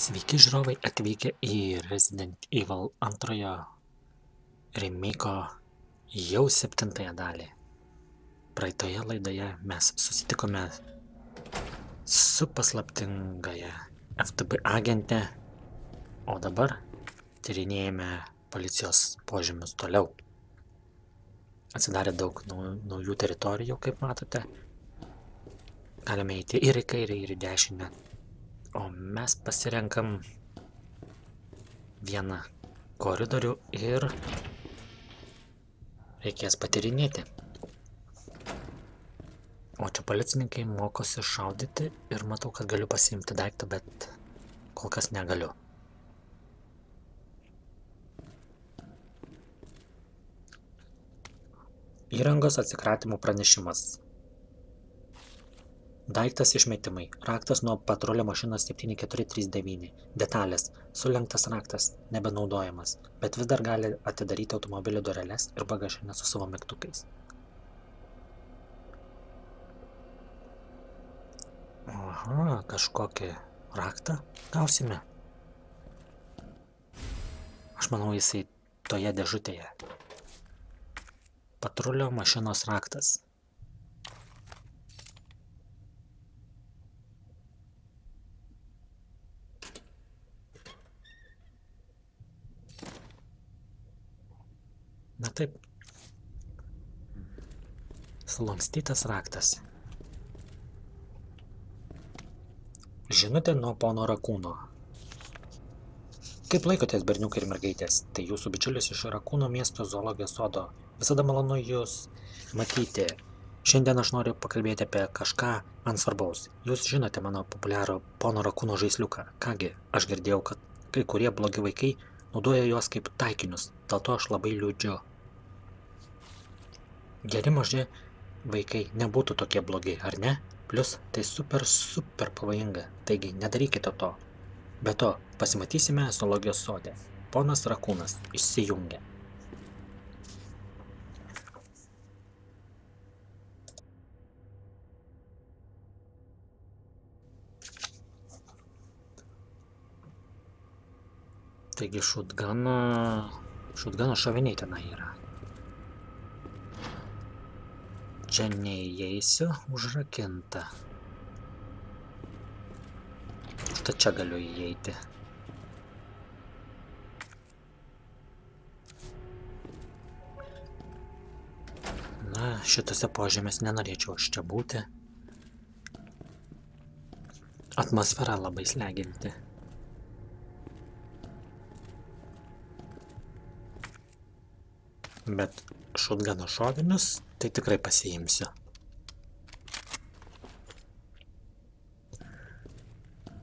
Sveiki žiūrovai atvykę į Resident Evil antrojo remiko jau septintąją dalį. Praeitoje laidoje mes susitikome su paslaptingaja FTB agente, o dabar tyrinėjame policijos požymius toliau. Atsidarė daug nau- naujų teritorijų, kaip matote. Galime eiti ir į kairę, ir į dešinę. O mes pasirenkam vieną koridorių ir reikės patyrinėti. O čia policininkai mokosi šaudyti ir matau, kad galiu pasiimti daiktą, bet kol kas negaliu. Įrangos atsikratimo pranešimas. Daiktas išmetimai. Raktas nuo patrulio mašinos 7439. Detalės. Sulenktas raktas. Nebenaudojamas. Bet vis dar gali atidaryti automobilio dureles ir bagažinę su savo mygtukais. Aha, kažkokį raktą gausime. Aš manau, jisai toje dėžutėje. Patrulio mašinos raktas. Na taip. Sulankstytas raktas. Žinutė nuo pono Rakūno. Kaip laikotės, berniukai ir mergaitės? Tai jūsų bičiulis iš Rakūno miesto zoologijos sodo. Visada malonu jūs matyti. Šiandien aš noriu pakalbėti apie kažką man svarbaus. Jūs žinote mano populiarų pono Rakūno žaisliuką. Kągi, aš girdėjau, kad kai kurie blogi vaikai naudoja juos kaip taikinius. Dėl to aš labai liūdžiu. Geri maži vaikai nebūtų tokie blogi, ar ne? Plius tai super, super pavojinga. Taigi nedarykite to. Be to, pasimatysime zoologijos sode. Ponas Rakūnas išsijungia. Taigi šutgano, šutgano šoviniai tenai yra. Čia neįeisiu, užrakinta. Štai čia galiu įeiti. Na, šitose požemės nenorėčiau aš čia būti. Atmosfera labai sleginti. Bet šutgano šovinius tai tikrai pasiimsiu.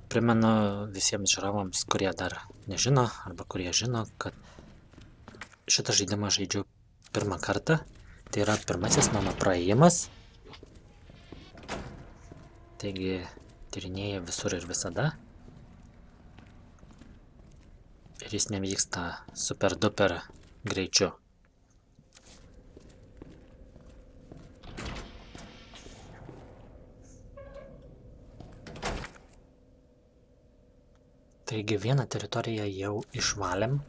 Primenu visiems žiūrovams, kurie dar nežino arba kurie žino, kad šitą žaidimą žaidžiu pirmą kartą. Tai yra pirmasis mano praėjimas. Taigi tyrinėja visur ir visada. Ir jis nevyksta super duper greičiu. Taigi vieną teritoriją jau išvalėm.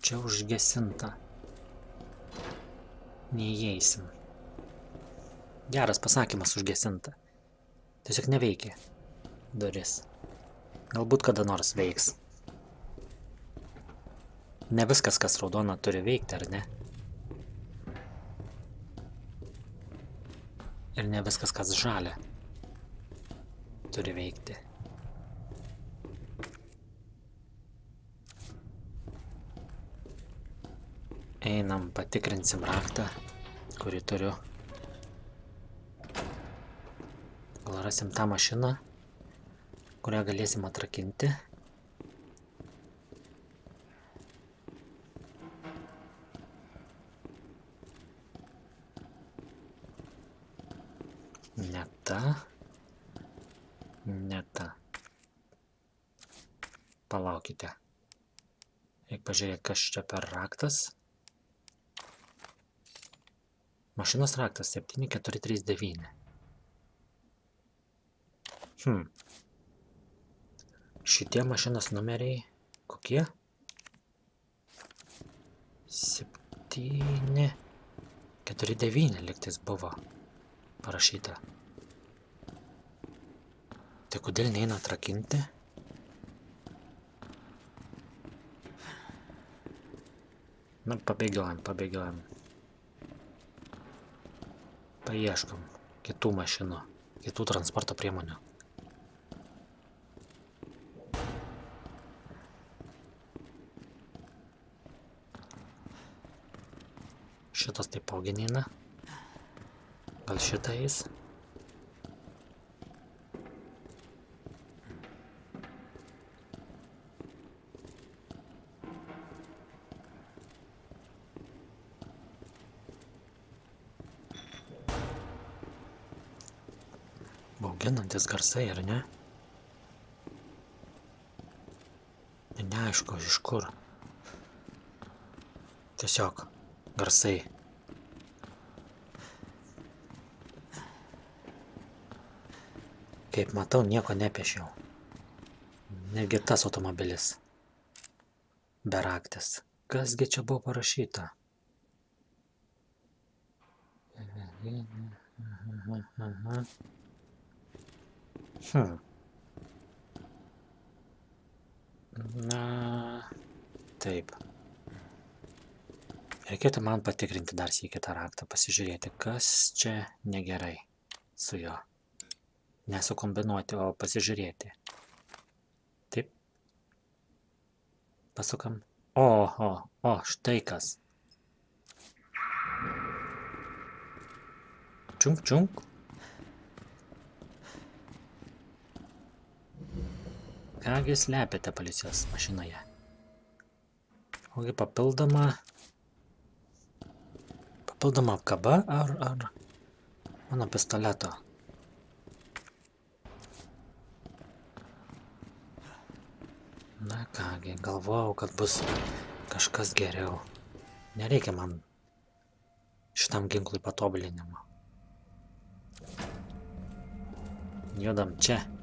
Čia užgesinta. Neįeisim. Geras pasakymas užgesinta. Tiesiog neveikia duris. Galbūt kada nors veiks. Ne viskas, kas raudona, turi veikti, ar ne? Ir ne viskas, kas žalia turi veikti. Einam, patikrinsim raktą, kurį turiu. Gal rasim tą mašiną, kurią galėsim atrakinti. Ne ta. Ne ta. Palaukite. Reikia pažiūrėti, kas čia per raktas. Mašinos raktas 7439. Hmm. Šitie mašinos numeriai kokie? Septyni. Keturi devyni liktais buvo parašyta. Tai kodėl neina atrakinti? Na, pabėgiojam, pabėgiojam. Paieškom kitų mašinų, kitų transporto priemonių. Šitas taipogi neina. Gal šitą eis? Bauginantis garsai, ar ne? Neaišku, iš kur. Tiesiog garsai. Kaip matau, nieko nepiešiau. Netgi tas automobilis. Beraktis. Kasgi čia buvo parašyta? Hmm. Na, taip. Reikėtų man patikrinti dar sykį tą raktą, pasižiūrėti, kas čia negerai su juo. Nesukombinuoti, o pasižiūrėti. Taip. Pasukam. O, o, o, štai kas. Čiunk, čiunk. Kągi slepiate policijos mašinoje? Kokia papildoma... Papildoma apkaba ar, ar mano pistoleto? Na kągi, galvojau, kad bus kažkas geriau. Nereikia man šitam ginklui patobulinimo. Judam čia.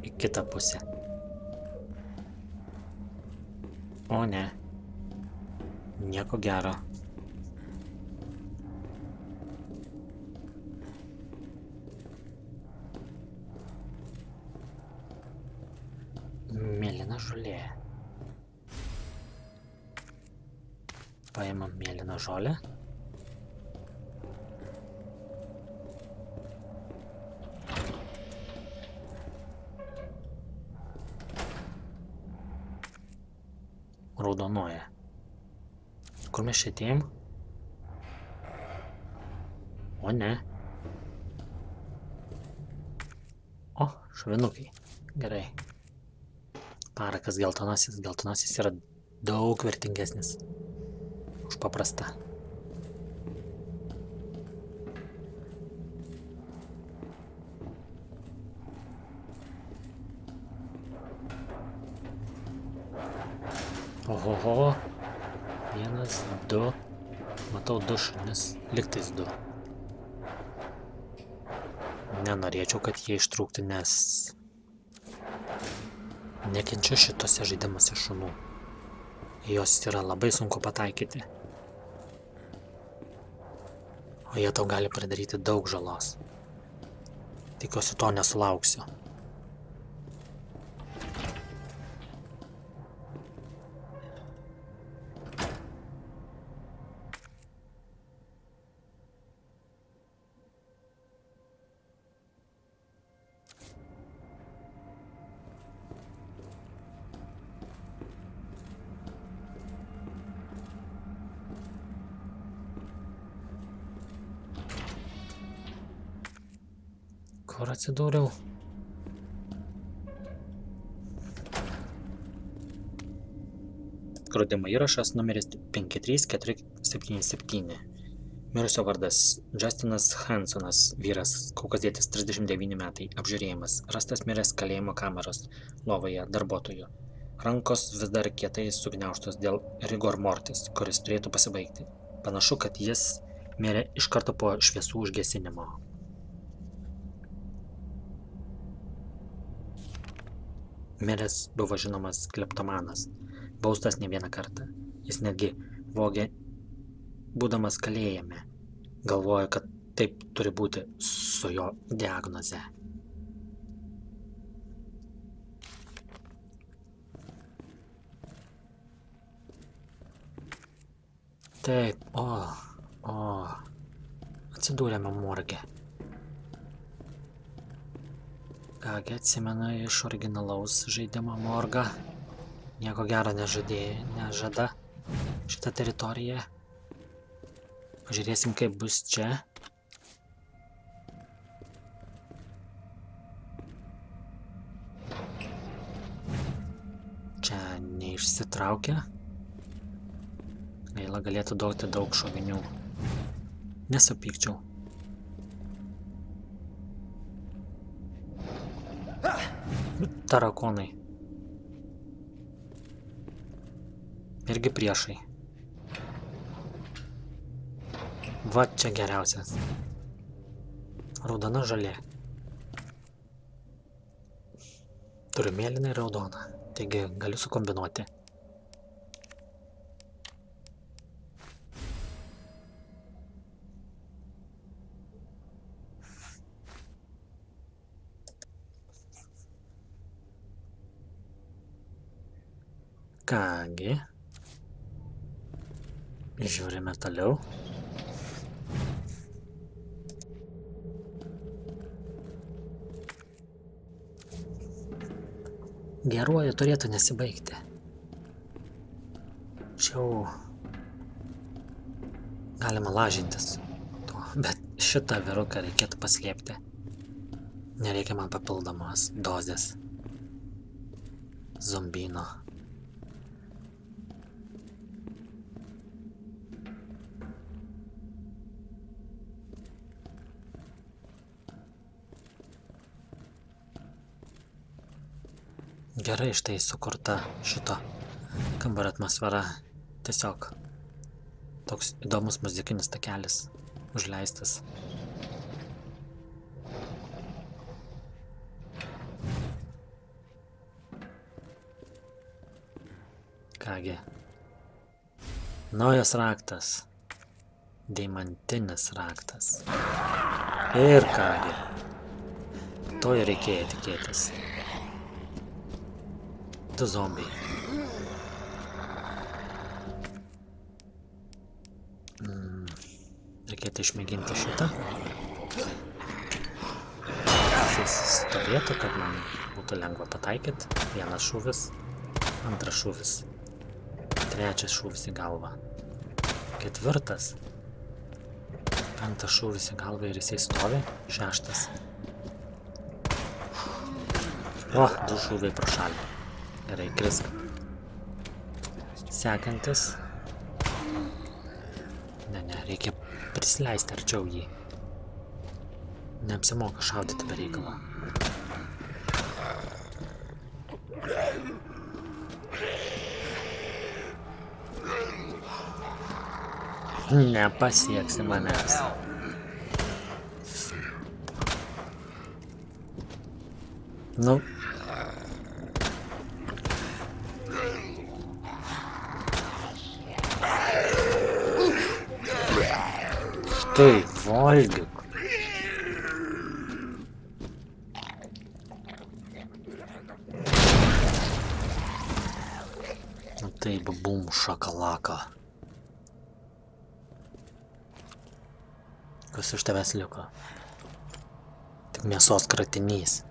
Į kitą pusę. O ne. Nieko gero. Mėlyna žolė. Paimam mėlyną žolę. Raudonuoja. Kur mes čia atėjom? O ne. O, švinukai. Gerai. Parakas geltonasis. Geltonasis yra daug vertingesnis už paprastą. Ohoho. Vienas, du. Matau du šunis. Liktais du. Nenorėčiau, kad jie ištrūktų, nes nekenčiu šitose žaidimuose šunų. Jos yra labai sunku pataikyti. O jie tau gali pridaryti daug žalos. Tikiuosi to nesulauksiu. Kur atsidūriau? Skrodimo įrašas numeris 53477. Mirusio vardas Justinas Hansonas, vyras, kaukazietis 39 metai, apžiūrėjimas, rastas miręs kalėjimo kameros lovoje darbuotojų. Rankos vis dar kietai sugniauštos dėl rigor mortis, kuris turėtų pasibaigti. Panašu, kad jis mirė iš karto po šviesų užgesinimo. Miręs buvo žinomas kleptomanas, baustas ne vieną kartą. Jis netgi vogė, būdamas kalėjime. Galvoja, kad taip turi būti su jo diagnoze. Taip, o, o, atsidūrėme morge. Kągi atsimenu iš originalaus žaidimo morgą. Nieko gero nežadėjo, nežada šitą teritoriją. Pažiūrėsim, kaip bus čia. Čia neišsitraukia. Gaila galėtų duoti daug šovinių. Nesupykčiau. Tarakonai. Irgi priešai. Va čia geriausias. Raudona žalė. Turiu mėlyną ir raudoną. Taigi galiu sukombinuoti. Kągi. Žiūrime toliau. Geruoju turėtų nesibaigti. Čia jau galima lažintis tuo, bet šitą viruką reikėtų paslėpti. Nereikia man papildomos dozės zombino. Gerai štai sukurta šito kambario atmosfera. Tiesiog toks įdomus muzikinis takelis užleistas. Kągi. Naujas raktas. Deimantinis raktas. Ir kągi. To ir reikėjo tikėtis. Du zombiai. Mm, reikėtų išmėginti šitą. Jis stovėtų, kad man būtų lengva pataikyti. Vienas šūvis, antras šūvis, trečias šūvis į galvą, ketvirtas, penktas šūvis į galvą ir jisai stovi, šeštas. O, du šūviai pro šalį. Gerai, krisk. Sekantis. Ne, ne, reikia prisileisti arčiau jį. Neapsimoka šaudyti be reikalo. Nepasieksi manęs. Nu. Štai, valgyk. Nu taip, bum, šakalaka. Kas iš tavęs liko? Tik mėsos kratinys.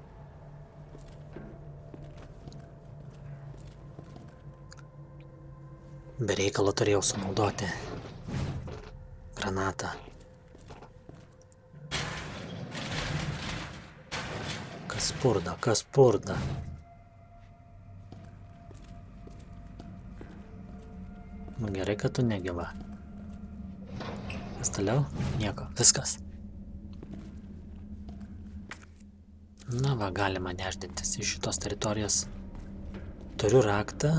Be reikalo turėjau sunaudoti granatą. Kas purda, kas purda. Nu gerai, kad tu negyva. Kas toliau? Nieko. Viskas. Na va, galima neždintis iš šitos teritorijos. Turiu raktą.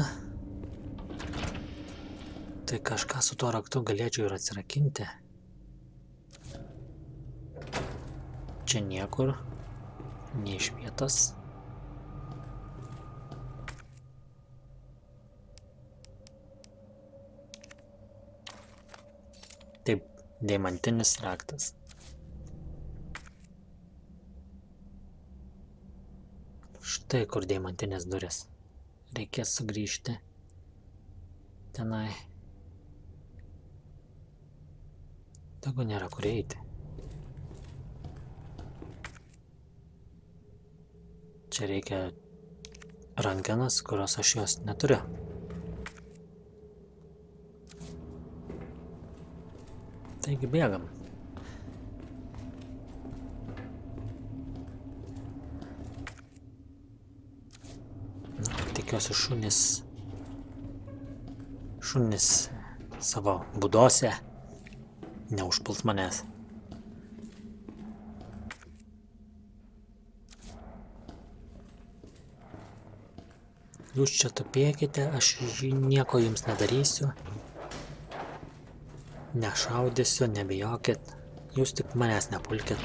Tai kažką su tuo raktu galėčiau ir atsirakinti. Čia niekur. Ne iš neišmėtas. Taip, deimantinis raktas. Štai kur deimantinės duris. Reikės sugrįžti tenai. Daugiau nėra kur eiti. Čia reikia rankenas, kurios aš jos neturiu. Taigi bėgam. Na, tikiuosi šunis. Šunis savo būdose neužpuls manęs. Jūs čia tupėkite, aš nieko jums nedarysiu. Nešaudysiu, nebijokit. Jūs tik manęs nepulkit.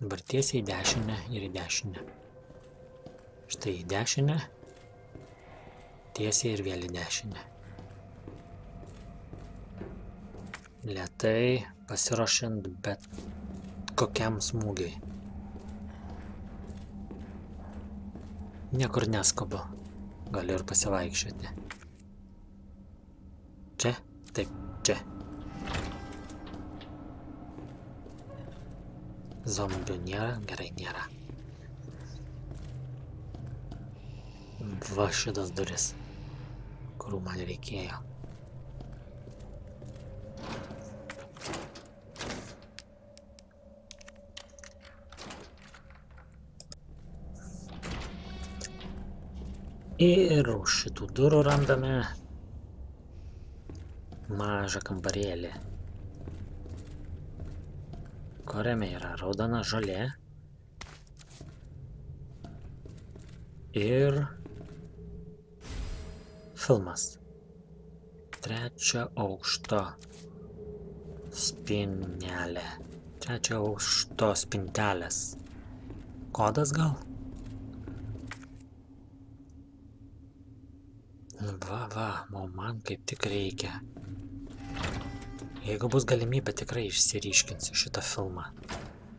Dabar tiesiai į dešinę ir į dešinę. Štai į dešinę. Tiesiai ir vėl į dešinę. Lietai pasiruošiant bet kokiam smūgiui. Niekur neskubu. Galiu ir pasivaikščioti. Čia? Taip, čia. Zombių nėra, gerai nėra. Va šitas duris, kurių man reikėjo. Ir už šitų durų randame mažą kambarėlį, kuriame yra raudona žolė ir filmas. Trečio aukšto spinelė. Trečio aukšto spintelės. Kodas gal? Va, o man kaip tik reikia. Jeigu bus galimybė, tikrai išsiryškinsiu šitą filmą.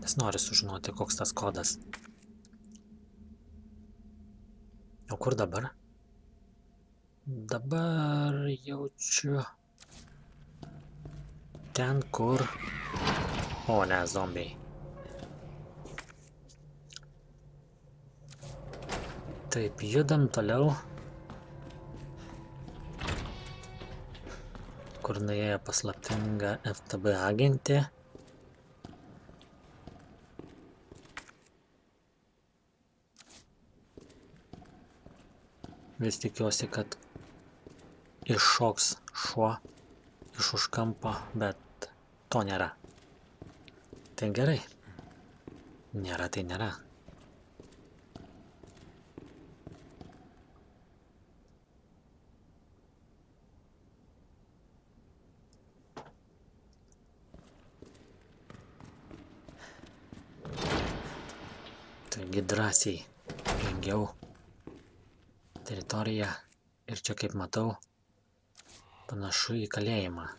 Nes noriu sužinoti, koks tas kodas. O kur dabar? Dabar jaučiu ten, kur... O, ne, zombiai. Taip, judam toliau. Kur nuėjo paslaptinga FTB agentė. Vis tikiuosi, kad iššoks šuo iš už kampo, bet to nėra. Tai gerai. Nėra, tai nėra. Taigi drąsiai žengiau teritoriją ir čia kaip matau panašu į kalėjimą.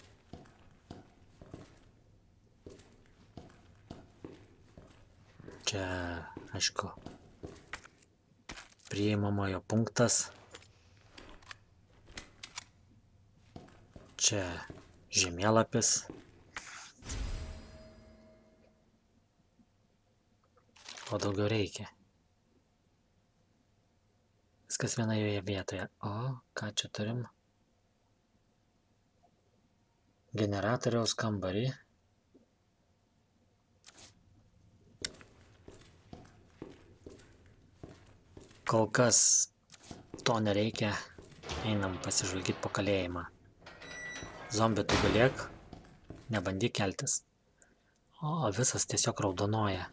Čia, aišku, priimamojo punktas. Čia žemėlapis. Ko daugiau reikia? Viskas vienoje vietoje. O, ką čia turim? Generatoriaus kambarį. Kol kas to nereikia. Einam pasižvalgyti po kalėjimą. Zombi tu gulėk. Nebandyk keltis. O, visas tiesiog raudonuoja.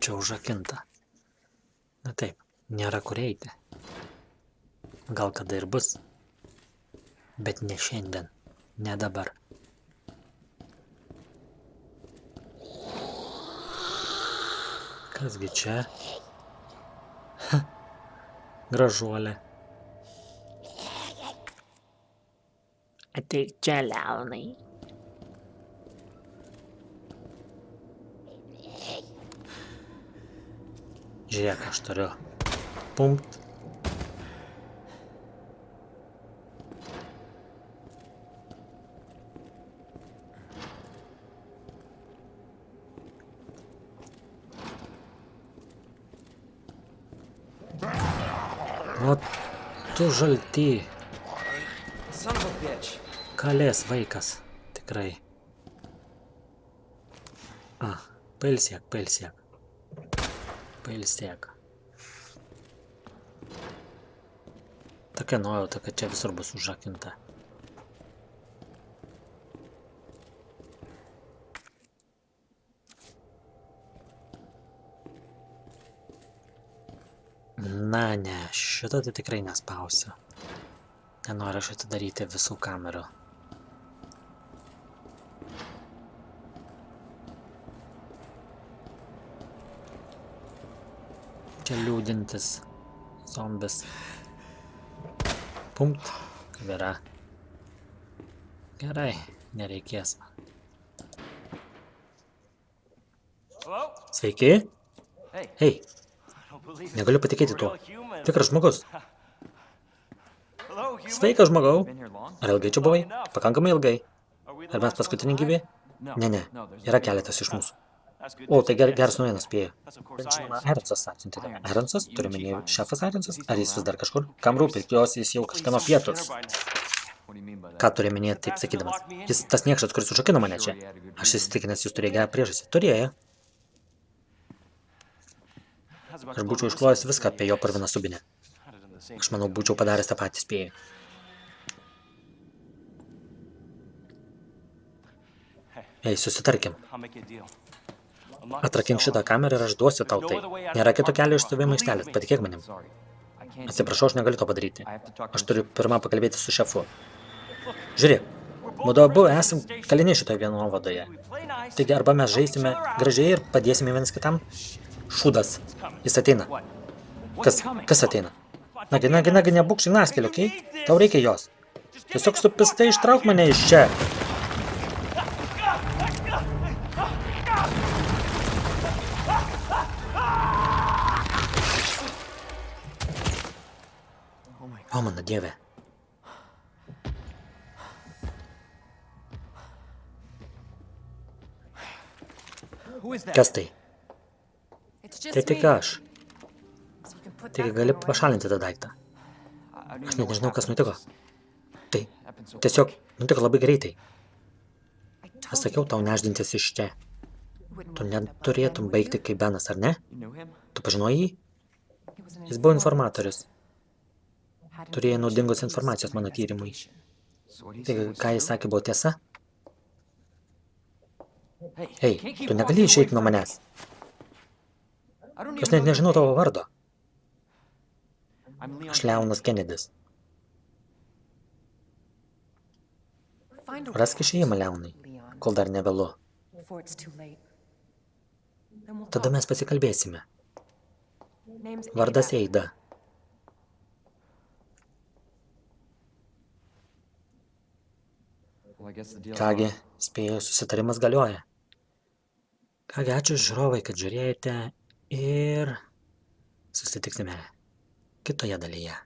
čia užrakinta. Na taip, nėra kur eiti. Gal kada ir bus. Bet ne šiandien, ne dabar. Kasgi čia? Ha, gražuolė. Ateik čia, Leonai. Žiūrėk, aš turiu. Pumpt. O tu žalty, Son of a bitch. kalės vaikas. Tikrai. A, pailsėk, pailsėk. Pailsėk. Tokia nuojauta, kad čia visur bus užrakinta. Na ne, šito tai tikrai nespausiu. Nenoriu aš atidaryti visų kamerų. Čia liūdintis zombis. Pumt. Kaip yra. Gerai, nereikės man. Sveiki? Hey, Hei, negaliu patikėti tuo. Tikras žmogus. Sveikas žmogau. Ar ilgai čia buvai? Pakankamai ilgai. Ar mes paskutiniai gyvi? Ne, ne. Yra keletas iš mūsų. O, tai ger, geras naujienas course Žinoma. Ernstas atsiuntė. You turiu Irons. šefas he ar jis vis dar kažkur? Kam rūpi, jos jis jau kažkieno pietus. Ką turi minėti taip sakydamas? Jis tas niekšas, kuris užrakino mane čia. Aš įsitikinęs, jūs turėjo gerą priežastį. Turėjo. Aš būčiau išklojęs viską apie jo purviną subinę. Aš manau, būčiau padaręs tą patį spėjį. Ei, susitarkim. Atrakink šitą kamerą ir aš duosiu tau tai. Nėra kito kelio iš stovėjimo aikštelės, patikėk manim. Atsiprašau, aš negaliu to padaryti. Aš turiu pirmą pakalbėti su šefu. Žiūrėk, mudu abu esam kaliniai šitoje vienovadoje. Taigi arba mes žaisime gražiai ir padėsime vienas kitam. Šūdas. Jis ateina. Kas, kas ateina? Nagi, nagi, nagi, nebūk žignaskeliu, okei? Okay? Tau reikia jos. Tiesiog su pistai ištrauk mane iš čia. Oh my O, mano dieve. Kas tai? Tai tik aš. Taigi gali pašalinti tą daiktą. Aš net nežinau, kas nutiko. Tai tiesiog nutiko labai greitai. Aš sakiau tau neždintis iš čia. Tu neturėtum baigti kaip Benas, ar ne? Tu pažinojai jį? Jis buvo informatorius. Turėjo naudingos informacijos mano tyrimui. Tai ką jis sakė buvo tiesa? Hei, tu negali išeiti nuo manęs. Aš net nežinau tavo vardo. Aš Leonas Kennedys. Rask išėjimą, Leonai, Leon, kol dar nevėlu. Tada mes pasikalbėsime. Vardas. Eida. Kągi, spėjau, susitarimas galioja. Kągi, ačiū žiūrovai, kad žiūrėjote ir susitiksime kitoje dalyje.